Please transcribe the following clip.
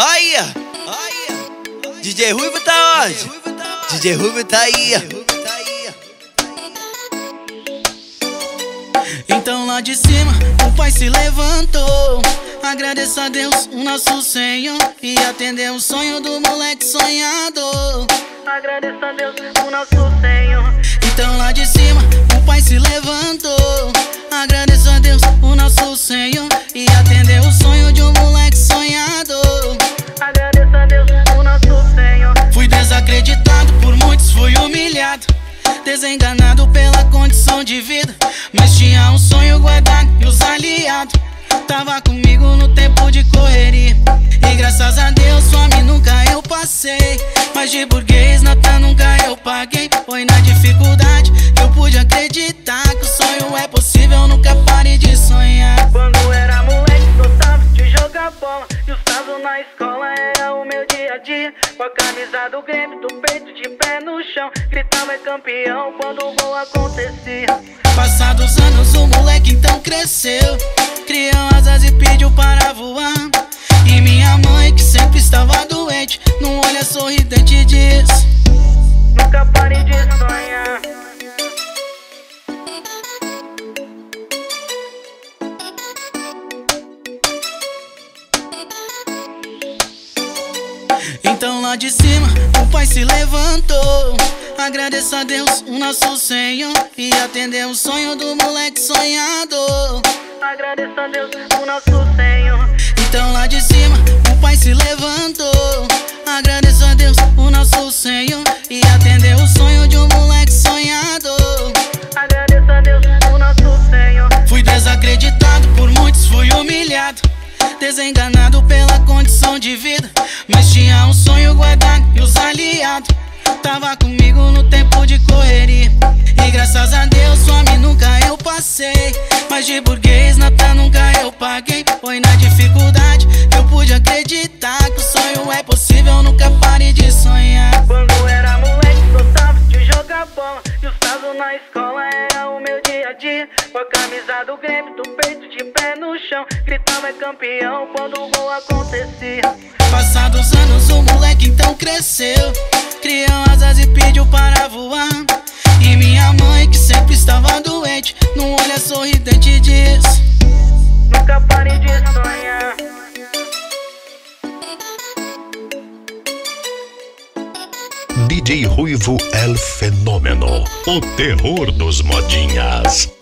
Aí, DJ Ruivo tá onde? DJ Ruivo tá aí. Então lá de cima o pai se levantou. Agradeça a Deus, o nosso Senhor, e atendeu o sonho do moleque sonhador. Agradeça a Deus, o nosso Senhor. Por muitos, fui humilhado. Desenganado pela condição de vida. Mas tinha um sonho guardado e os aliados. Tava comigo no tempo de correria. E graças a Deus, fome nunca eu passei. Mas de burguês, nota nunca eu paguei. Foi na dificuldade que eu pude acreditar que o sonho é possível. Nunca pare de sonhar. Quando era moleque, gostava de jogar bola. E os tazos na escola era o meu dia a dia. Com a camisa do Grêmio, do peito de pé no chão. Gritava é campeão quando o gol acontecia. Passados anos, o moleque então cresceu. Criou asas e pediu para voar. E minha mãe, que sempre estava doente, não olha sorridente Então lá de cima o pai se levantou. Agradeça a Deus, o nosso Senhor, e atendeu o sonho do moleque sonhador. Agradeça a Deus, o nosso Senhor. Então lá de cima o pai se levantou. Agradeça a Deus, o nosso Senhor, Desenganado pela condição de vida. Mas tinha um sonho guardado e os aliados. Tava comigo no tempo de correria. E graças a Deus, fome nunca eu passei. Mas de burguês, nota nunca eu paguei. Foi na dificuldade que eu pude acreditar que o sonho é possível. Nunca pare de sonhar. Quando era moleque, gostava de jogar bola. E os tazos na escola era dia. Com a camisa do Grêmio, do peito de pé no chão. Gritava é campeão quando o gol acontecia. Passados anos, o moleque então cresceu. DJ Ruivo El Fenômeno, o terror dos modinhas.